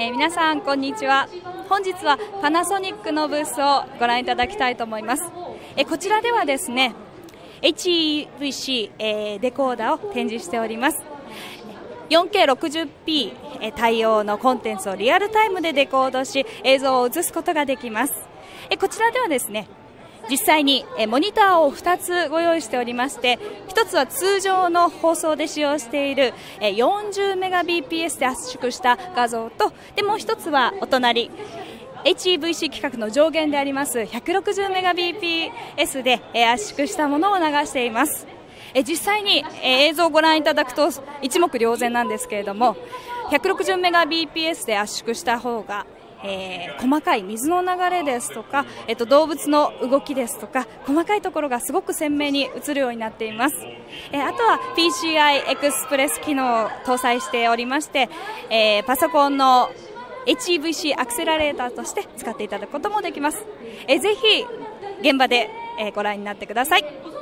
えー、皆さんこんにちは。本日はパナソニックのブースをご覧いただきたいと思います、えー、こちらではですね HEVC、えー、デコーダーを展示しております。4K60p 対応のコンテンツをリアルタイムでデコードし映像を映すことができます。こちらではですね実際にモニターを2つご用意しておりまして1つは通常の放送で使用している40メガ BPS で圧縮した画像とでもう1つはお隣 HEVC 規格の上限であります160メガ BPS で圧縮したものを流しています。実際に映像をご覧いただくと一目瞭然なんですけれども160メガ BPS で圧縮した方がえー、細かい水の流れですとか、えっと、動物の動きですとか細かいところがすごく鮮明に映るようになっています、えー、あとは PCI エクスプレス機能を搭載しておりまして、えー、パソコンの HEVC アクセラレーターとして使っていただくこともできます、えー、ぜひ現場で、え、ご覧になってください。